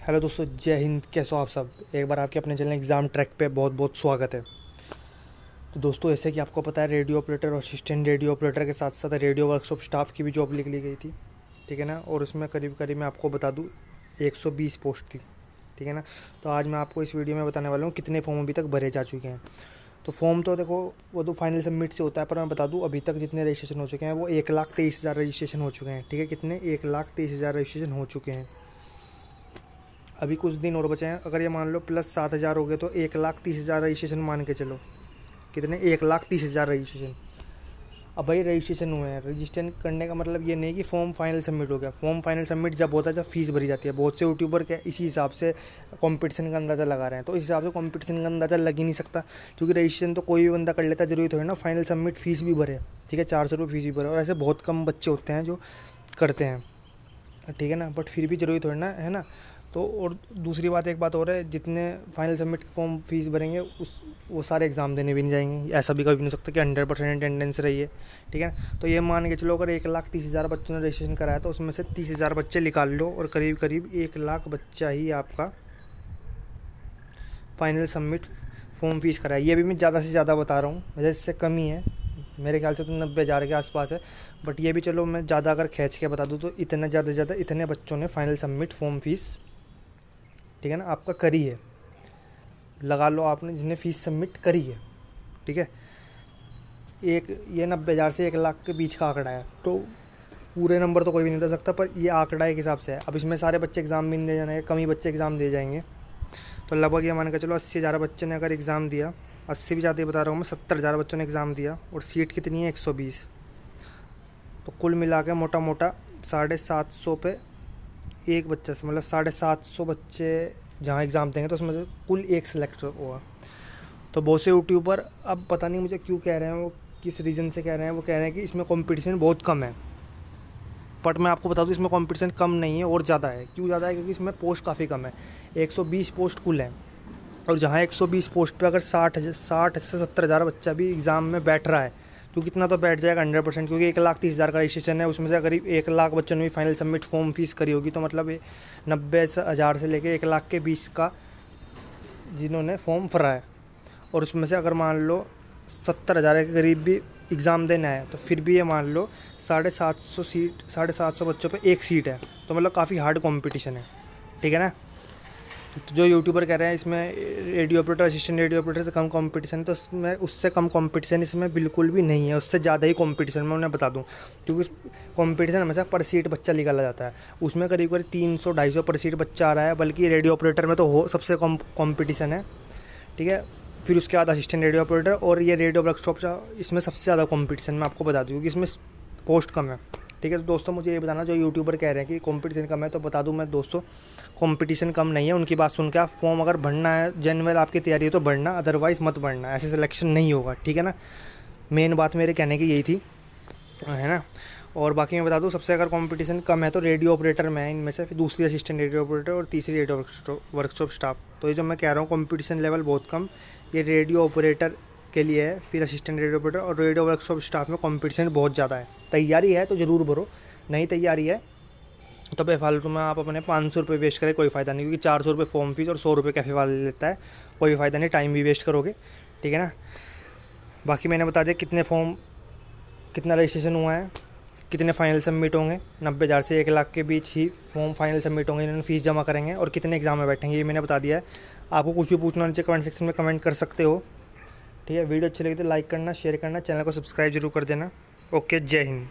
Hello दोस्तों, जय हिंद। कैसे हो आप सब? एक बार आपके अपने चैनल एग्ज़ाम ट्रैक पे बहुत बहुत स्वागत है। तो दोस्तों, ऐसे कि आपको पता है, रेडियो ऑपरेटर और असिस्टेंट रेडियो ऑपरेटर के साथ साथ रेडियो वर्कशॉप स्टाफ की भी जॉब लिख ली गई थी। ठीक है ना? और उसमें करीब करीब मैं आपको बता दूँ 120 पोस्ट थी। ठीक है ना? तो आज मैं आपको इस वीडियो में बताने वाला हूँ कितने फॉर्म अभी तक भरे जा चुके हैं। तो फॉर्म तो देखो, वो तो फाइनल सबमिट से होता है, पर मैं बता दूँ, अभी तक जितने रजिस्ट्रेशन हो चुके हैं, वो एक लाख तेईस हज़ार रजिस्ट्रेशन हो चुके हैं। ठीक है? कितने? एक लाख तेईस हज़ार रजिस्ट्रेशन हो चुके हैं। अभी कुछ दिन और बचे हैं। अगर ये मान लो प्लस सात हज़ार हो गए तो एक लाख तीस हज़ार रजिस्ट्रेशन मान के चलो। कितने? एक लाख तीस हज़ार रजिस्ट्रेशन अब भाई रजिस्ट्रेशन हुए हैं। रजिस्ट्रेशन करने का मतलब ये नहीं कि फॉर्म फाइनल सबमिट हो गया। फॉर्म फाइनल सबमिट जब होता है, जब फ़ीस भरी जाती है। बहुत से यूट्यूबर के इसी हिसाब से कंपटीशन का अंदाज़ा लगा रहे हैं। तो इस हिसाब से कंपटीशन का अंदाज़ा लग ही नहीं सकता। क्योंकि रजिस्ट्रेशन तो कोई भी बंदा कर लेता, ज़रूरी थोड़ी ना फाइनल सबमिट फ़ीस भी भरे। ठीक है? चार सौ रुपये फ़ीस भी भरे। और ऐसे बहुत कम बच्चे होते हैं जो करते हैं। ठीक है ना? बट फिर भी ज़रूरी थोड़ी ना, है ना? तो और दूसरी बात, एक बात और है, जितने फाइनल सबमिट फॉर्म फ़ीस भरेंगे, उस, वो सारे एग्ज़ाम देने भी नहीं जाएँगे। ऐसा भी कभी नहीं हो सकता कि हंड्रेड परसेंट अटेंडेंस रही है ठीक है तो ये मान के चलो, अगर एक लाख तीस हज़ार बच्चों ने रजिस्ट्रेशन कराया तो उसमें से तीस हज़ार बच्चे निकाल लो और करीब करीब एक लाख बच्चा ही आपका फाइनल सबमिट फॉर्म फ़ीस कराया। ये भी मैं ज़्यादा से ज़्यादा बता रहा हूँ, वजह इससे कमी है मेरे ख्याल से तो नब्बे हज़ार के आसपास है बट ये भी चलो, मैं ज़्यादा अगर खींच के बता दूँ तो इतना, ज़्यादा से ज़्यादा इतने बच्चों ने फाइनल सबमिट फॉर्म फ़ीस ठीक है ना, आपका करी है। लगा लो आपने जिसने फ़ीस सबमिट करी है, ठीक है। एक, ये नब्बे हज़ार से एक लाख के बीच का आंकड़ा है तो पूरे नंबर तो कोई भी नहीं दे सकता, पर ये आंकड़ा एक हिसाब से है। अब इसमें सारे बच्चे एग्ज़ाम भी नहीं दे जाने कम बच्चे एग्ज़ाम दे जाएँगे। तो लगभग ये मान के चलो, अस्सी हज़ार बच्चे ने अगर एग्ज़ाम दिया, अस्सी भी ज़्यादा बता रहा हूँ मैं, सत्तर हज़ार बच्चों ने एग्ज़ाम दिया, और सीट कितनी है? एक सौ बीस। तो कुल मिला के मोटा मोटा साढ़े सात सौ पे एक बच्चा से मतलब साढ़े सात सौ बच्चे जहाँ एग्ज़ाम देंगे तो उसमें से कुल एक सिलेक्ट हुआ। तो बहुत से यूट्यूबर अब पता नहीं मुझे क्यों कह रहे हैं वो, किस रीज़न से कह रहे हैं, वो कह रहे हैं कि इसमें कंपटीशन बहुत कम है। बट मैं आपको बता दूँ, इसमें कंपटीशन कम नहीं है और ज़्यादा है। क्यों ज़्यादा है? क्योंकि इसमें पोस्ट काफ़ी कम है। 120 पोस्ट कुल है। और जहाँ 120 पोस्ट पे अगर साठ साठ से सत्तर हज़ार बच्चा भी एग्ज़ाम में बैठ रहा है तो कितना तो बैठ जाएगा हंड्रेड परसेंट क्योंकि एक लाख तीस हज़ार का रजिस्ट्रेशन है, उसमें से करीब एक लाख बच्चों ने भी फाइनल सबमिट फॉर्म फ़ीस करी होगी तो मतलब नब्बे हज़ार से लेके एक लाख के बीच का जिन्होंने फॉर्म भरा है। और उसमें से अगर मान लो सत्तर हज़ार के करीब भी एग्ज़ाम देना है तो फिर भी ये मान लो साढ़े सात सौ सीट साढ़े सात सौ बच्चों पे एक सीट है तो मतलब काफ़ी हार्ड कंपटीशन है। ठीक है ना? जो यूट्यूबर कह रहे हैं, इसमें radio operator assistant radio operator से कम कंपटीशन तो उसमें, उससे कम कंपटीशन इसमें बिल्कुल भी नहीं है। उससे ज़्यादा ही कंपटीशन मैं उन्हें बता दूँ, क्योंकि कंपटीशन हमेशा पर सीट बच्चा निकाला जाता है। उसमें करीब करीब तीन सौ, ढाई सौ पर सीट बच्चा आ रहा है, बल्कि रेडियो ऑपरेटर में तो हो, सबसे कम कॉम्पिटिशन है, ठीक है? फिर उसके बाद असिस्टेंट रेडियो ऑपरेटर और ये रेडियो वर्कशॉप इसमें सबसे ज़्यादा कॉम्पिटिशन मैं आपको बता दूँ, क्योंकि इसमें पोस्ट कम है। ठीक है तो दोस्तों मुझे ये बताना, जो यूट्यूबर कह रहे हैं कि कंपटीशन कम है तो बता दूँ मैं दोस्तों कंपटीशन कम नहीं है, उनकी बात सुन के आप फॉर्म अगर भरना है जनरल आपकी तैयारी है तो भरना अदरवाइज़ मत बढ़ना ऐसे सिलेक्शन नहीं होगा, ठीक है ना? मेन बात मेरे कहने की यही थी, है ना? और बाकी मैं बता दूँ, सबसे अगर कंपटीशन कम है तो रेडियो ऑपरेटर में है इनमें से फिर दूसरी असिस्टेंट रेडियो ऑपरेटर और तीसरी रेडियो वर्कशॉप स्टाफ तो ये जो मैं कह रहा हूँ कंपटीशन लेवल बहुत कम, ये रेडियो ऑपरेटर के लिए है, फिर असिस्टेंट रेडियो ऑपरेटर और रेडियो वर्कशॉप स्टाफ में कंपटीशन बहुत ज़्यादा है। तैयारी है तो ज़रूर भरो। नहीं तैयारी है तो बेफालतू में आप अपने पाँच सौ रुपये वेस्ट करें, कोई फ़ायदा नहीं, क्योंकि चार सौ रुपये फॉर्म फ़ीस और सौ रुपये कैफ़े वाले लेता है, कोई फ़ायदा नहीं टाइम भी वेस्ट करोगे, ठीक है ना? बाकी मैंने बता दिया कितने फॉर्म कितना रजिस्ट्रेशन हुआ है, कितने फाइनल सबमिट होंगे, नब्बे हज़ार से एक लाख के बीच ही फॉर्म फाइनल सबमिट होंगे इन्होंने फ़ीस जमा करेंगे, और कितने एग्ज़ाम में बैठेंगे, ये मैंने बता दिया है। आपको कुछ भी पूछना नीचे कमेंट सेक्शन में कमेंट कर सकते हो, ठीक है? वीडियो अच्छी लगी तो लाइक करना शेयर करना चैनल को सब्सक्राइब ज़रूर कर देना। ओके जय हिंद